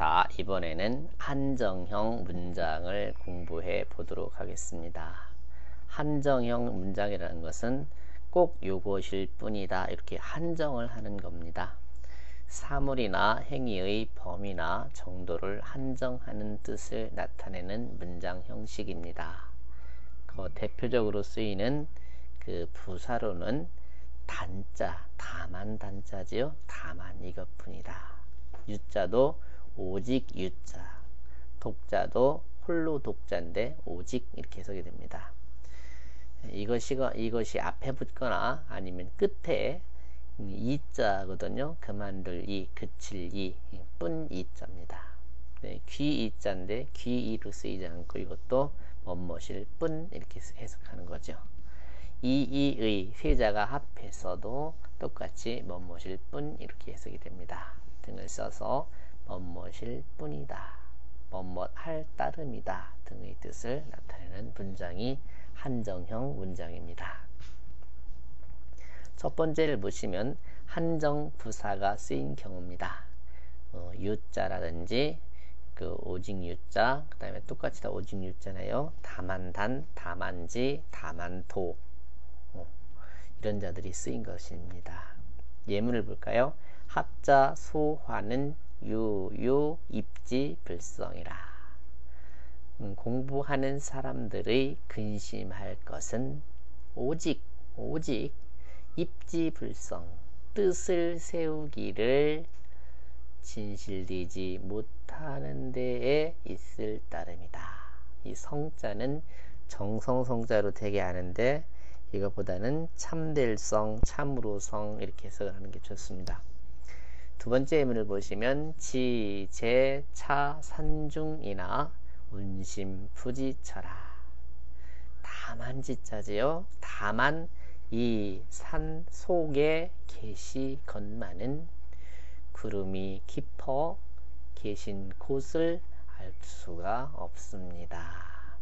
자, 이번에는 한정형 문장을 공부해 보도록 하겠습니다. 한정형 문장이라는 것은 꼭 요것일 뿐이다. 이렇게 한정을 하는 겁니다. 사물이나 행위의 범위나 정도를 한정하는 뜻을 나타내는 문장 형식입니다. 그 대표적으로 쓰이는 그 부사로는 단자, 다만 단자지요. 다만 이것뿐이다. 유자도 오직 유자, 독자도 홀로 독자인데 오직 이렇게 해석이 됩니다. 이것이 이것이 앞에 붙거나 아니면 끝에 이자거든요. 그만둘 이, 그칠 이, 뿐 이자입니다. 네, 귀 이자인데 귀 이로 쓰이지 않고 이것도 멋멋일 뿐 이렇게 해석하는 거죠. 이, 이의 세자가 합해서도 똑같이 멋멋일 뿐 이렇게 해석이 됩니다. 등을 써서 멋멋일 뿐이다. 멋멋할 따름이다. 등의 뜻을 나타내는 문장이 한정형 문장입니다. 첫 번째를 보시면 한정 부사가 쓰인 경우입니다. 어, 유자라든지 그 오직 유자, 그 다음에 똑같이 다 오직 유자네요. 다만 단, 다만지, 다만도 어, 이런 자들이 쓰인 것입니다. 예문을 볼까요? 합자 소화는 유유 입지 불성이라. 음, 공부하는 사람들의 근심할 것은 오직 오직 입지 불성 뜻을 세우기를 진실되지 못하는 데에 있을 따름이다. 이 성자는 정성 성자로 되게 하는데 이것보다는 참될성, 참으로성 이렇게 해석을 하는 게 좋습니다. 두 번째 예문을 보시면 지, 제, 차, 산중이나 운심, 부지처라. 다만 지자지요. 다만 이 산 속에 계시건만은 구름이 깊어 계신 곳을 알 수가 없습니다.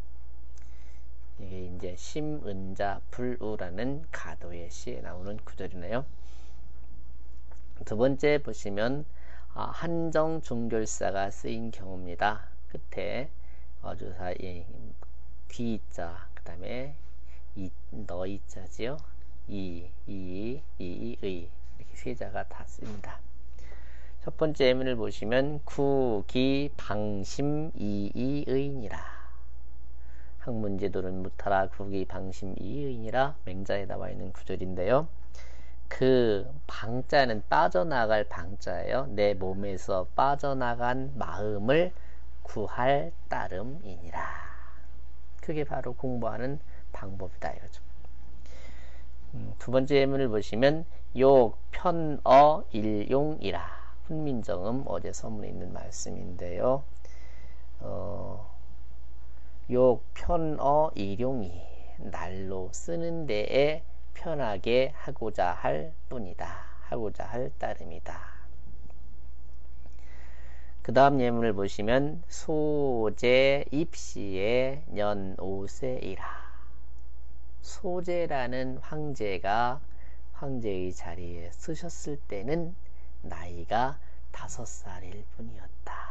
이게 이제 심은자 불우라는 가도의 시에 나오는 구절이네요. 두 번째 보시면 아, 한정 중결사가 쓰인 경우입니다. 끝에 어조사 귀자 그 다음에 너이자지요. 이, 이, 이, 의 이렇게 세 자가 다 씁니다. 첫 번째 예문을 보시면 구, 기, 방심, 이, 이, 의니라. 학문제도는 무타라 구기, 방심, 이, 의니라 맹자에 나와 있는 구절인데요. 그 방자는 빠져나갈 방자예요. 내 몸에서 빠져나간 마음을 구할 따름이니라. 그게 바로 공부하는 방법이다 이거죠. 음, 두 번째 예문을 보시면 욕, 편, 어, 일용이라. 훈민정음 어제 서문에 있는 말씀인데요. 어, 욕, 편, 어, 일용이 날로 쓰는 데에 편하게 하고자 할 뿐이다. 하고자 할 따름이다. 그 다음 예문을 보시면 소재 입시의 년오세이라 소재라는 황제가 황제의 자리에 쓰셨을 때는 나이가 다섯 살일 뿐이었다.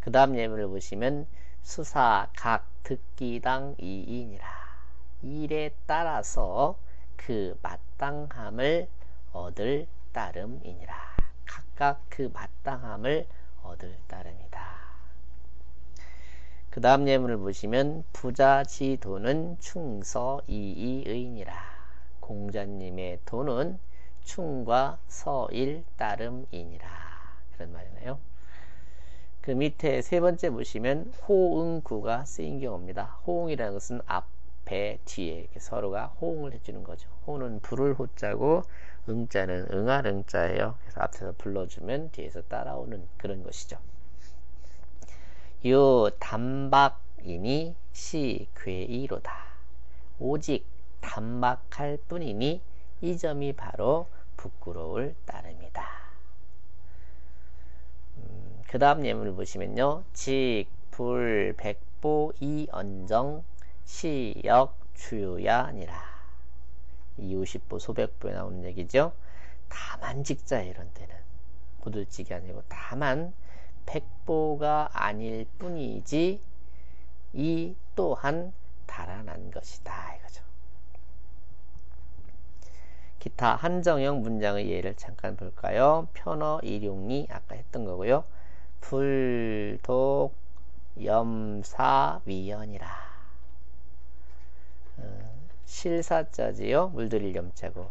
그 다음 예문을 보시면 수사 각 듣기당 이인이라 일에 따라서 그 마땅함을 얻을 따름이니라. 각각 그 마땅함을 얻을 따름이다. 그 다음 예문을 보시면 부자 지 돈은 충서 이이의니라. 공자님의 돈은 충과 서일 따름이니라. 그런 말이네요. 그 밑에 세 번째 보시면 호응구가 쓰인 경우입니다. 호응이라는 것은 앞 배 뒤에 서로가 호응을 해주는 거죠. 호는 불을 호자고 응자는 응할 응자예요. 그래서 앞에서 불러주면 뒤에서 따라오는 그런 것이죠. 요 단박이니 시 괴이로다. 오직 단박할 뿐이니 이 점이 바로 부끄러울 따름이다. 음, 그 다음 예문을 보시면요. 직, 불, 백보, 이 언정, 시역 주야니라. 이웃십보 소백보에 나오는 얘기죠. 다만 직자 이런 때는 부들찌개 아니고 다만 백보가 아닐 뿐이지 이 또한 달아난 것이다 이거죠. 기타 한정형 문장의 예를 잠깐 볼까요? 편어 일용이 아까 했던 거고요. 불독 염사 위연이라 어, 실사자지요. 물들일 염자고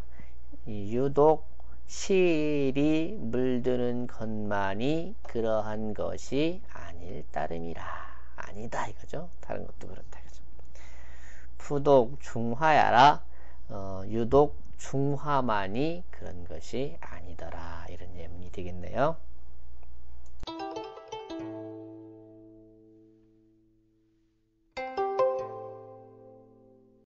유독 실이 물드는 것만이 그러한 것이 아닐 따름이라 아니다 이거죠. 다른 것도 그렇다 이거죠. 부독 중화야라 어, 유독 중화만이 그런 것이 아니더라 이런 예문이 되겠네요.